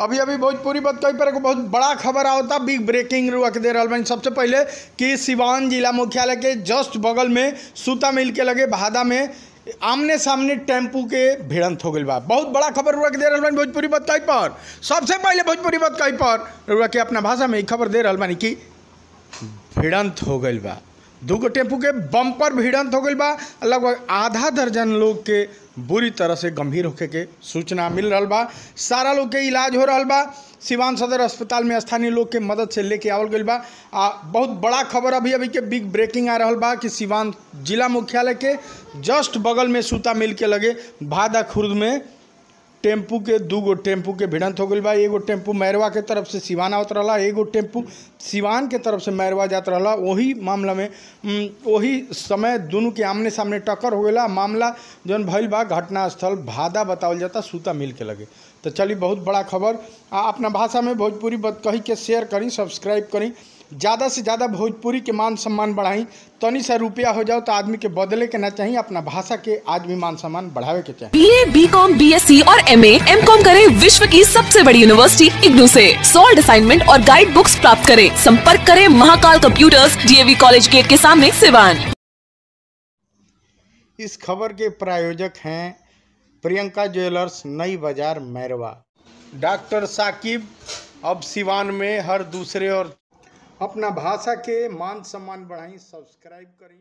अभी अभी भोजपुरी बात कई पर बहुत बड़ा खबर आवता बिग ब्रेकिंग के दे रहल बानी। सबसे पहले कि सिवान जिला मुख्यालय के जस्ट बगल में सूता मिल के लगे भादा में आमने सामने टेंपू के भिड़ंत हो गई बा। बहुत बड़ा खबर के दे बानी भोजपुरी बात कई पर। सबसे पहले भोजपुरी बात कई पर रुआ के अपना भाषा में खबर दे रहा बानी कि भिड़ंत हो गई बा। दूगो टेंपू के बम्पर भिड़ंत हो गई बा, लगभग आधा दर्जन लोग के बुरी तरह से गंभीर होखे के सूचना मिल रहा बा। सारा लोग के इलाज हो रहा बा। सिवान सदर अस्पताल में स्थानीय लोग के मदद से लेके आवल गईल बा। आ, बहुत बड़ा खबर अभी अभी के बिग ब्रेकिंग आ रहा बा कि सिवान जिला मुख्यालय के जस्ट बगल में सूता मिल के लगे भादा खुर्द में टेंपू के, दू गो टेंपू के भिड़ंत हो गई बा। एगो टेंपू मैरवा के तरफ़ से सिवान आवत रहा एगो टेंपू सिवान के तरफ़ से मैरवा जात रहला। वही मामला में वही समय दोनों के आमने सामने टक्कर हो गया मामला जौन भइल बा, घटनास्थल भादा बतावल जाता, सूता मिल के लगे। तो चलिए बहुत बड़ा खबर। आ अपना भाषा में भोजपुरी बात कही के शेयर करी सब्सक्राइब करी। ज़्यादा से ज़्यादा भोजपुरी के मान सम्मान बढ़ाई। तनी सा रुपया हो जाओ तो आदमी के बदले के ना चाहिए अपना भाषा के आज भी मान सम्मान बढ़ावे के चाहिए। B A B com B S C और एम ए एम कॉम करे विश्व की सबसे बड़ी यूनिवर्सिटी इग्नू से। सोल्ड असाइनमेंट और गाइड बुक्स प्राप्त करें। संपर्क करें Mahakal computers DAV college gate के सामने सिवान इस खबर के प्रायोजक हैं प्रियंका ज्वेलर्स नई बाज़ार मैरवा। डॉक्टर साकिब अब सिवान में हर दूसरे और अपना भाषा के मान सम्मान बढ़ाएँ सब्सक्राइब करें।